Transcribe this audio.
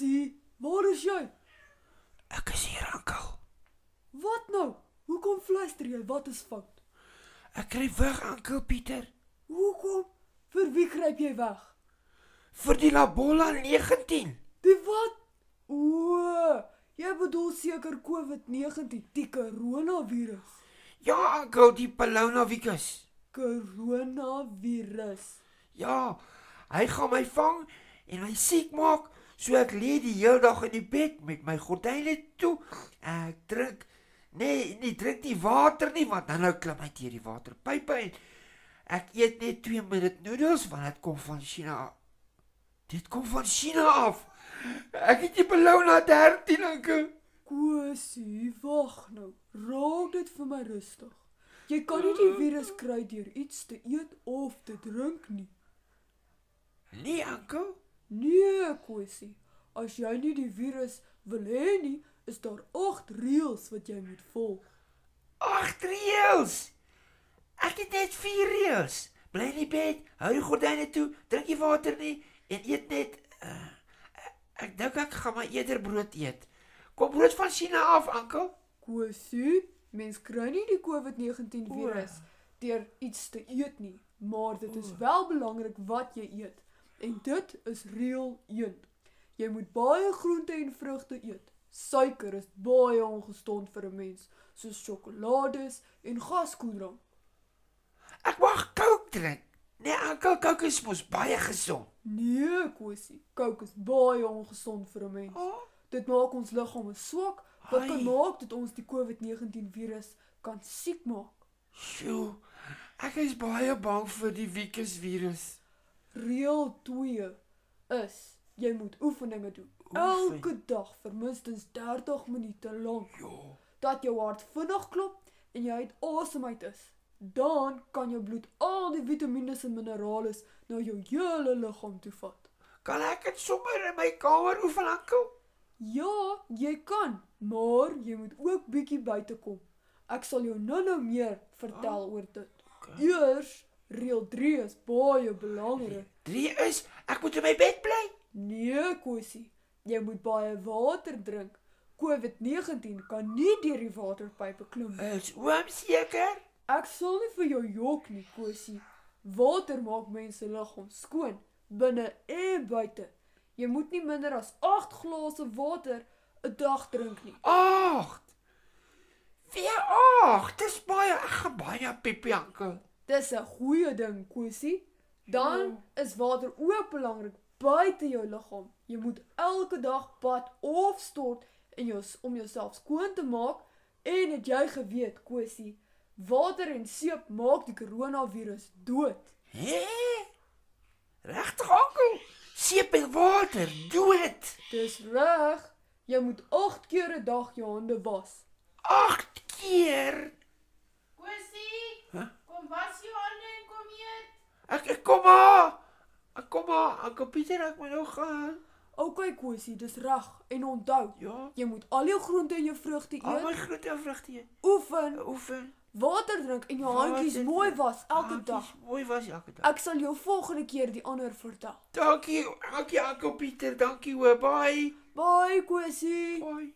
Cassie, waar is jy? Ek is hier, oom. Wat nou? Hoekom fluister jy? Wat is fout? Ek kry weg, oom Pieter. Hoekom? Vir wie gryp jy weg? Vir die Labola 19. Die wat? O, jy bedoel seker COVID-19, die koronavirus. Ja, oom, die Palonavirus. Koronavirus. Ja, hy gaan my vang en my siek maak so ek lê die hele dag in die bed met my gordyne toe. Ek drink nee, nie drink nie water nie, want dan nou klim hy deur die waterpype en ek eet net 2 minute noedels want dit kom van China. Dit kom van China af. Ek het die Palona 13 anke. Kosie, wag nou. Raak dit vir my rustig. Jy kan nie die virus kry deur iets te eet of te drink nie. Nee, anke. Nee, Kosie. As jy nie die virus wil hê nie, is daar 8 reëls wat jy moet volg. Ag, reëls. Ek het net 4 reëls. Bly in die bed, hou die gordyne toe, drink nie water nie en eet net uh, ek dink ek gaan maar eerder brood eet. Kom brood van China af, ankel. Kosie, mens kry nie die COVID-19 virus deur iets te eet nie, maar dit is wel belangrik wat jy eet. En dit is reël 1. Jy moet baie groente en vrugte eet. Suiker is baie ongesond vir 'n mens, soos sjokolades en gaskoeldrank. Ek mag Coke drink. Nee, ankel, Coke is mos baie gesond. Nee, Kosie, kook is baie ongesond vir 'n mens. Oh, Dit maak ons liggame swak, wat kan Ai. maak dat ons die COVID-19 virus kan siek maak. sjoe. Ek is baie bang vir die Wikus virus. Reël 2 is jy moet oefeninge doen. Oefen. Elke dag vir minstens 30 minute lank Ja. dat jou hart vinnig klop en jy uit asem uit is. Dan kan jou bloed al die vitamiene en minerale na jou hele liggaam toe vat. Kan ek dit sommer in my kamer oefen, ankel? Ja, jy kan, maar jy moet ook bietjie buite kom. Ek sal jou nou-nou meer vertel Oh, oor dit. okay. Eers, reël 3 is baie belangrik. 3 is ek moet in my bed bly. Nee, Kosie, jy moet baie water drink. COVID-19 kan nie deur die waterpype klim nie. Is oom seker? Ek sal nie vir jou jok nie, Kosie. Water maak mense liggaam skoon, binne en buite. Jy moet nie minder as 8 glase water 'n dag drink nie. 8. Vir 8. Dis baie ek gaan baie piepie ankel. Dis 'n goeie ding, Kosie. Dan is water ook belangrik buite jou liggaam. Jy moet elke dag bad of stort en jou om jouself skoon te maak en het jy geweet, Kosie, water en seep maak die koronavirus dood. Hè? Regtig ankel? Seep en water, dood. Dis reg. Jy moet 8 keer 'n dag jou hande was. 8 keer. Kom was jou hande en kom eet. Ek ek kom maar. Ek kom maar. Ankel Pieter, ek moet nou gaan. OK, Kosie, dis reg. En onthou, Ja. jy moet al jou groente en jou vrugte Al my eet, groente en vrugte eet. oefen, Oefen. water drink en jou handjies mooi was elke dag. Mooi was elke dag. Ek sal jou volgende keer die ander vertel. Dankie, dankie Ankel Pieter. Dankie hoor. Bye. Bye, Kosie. Bye.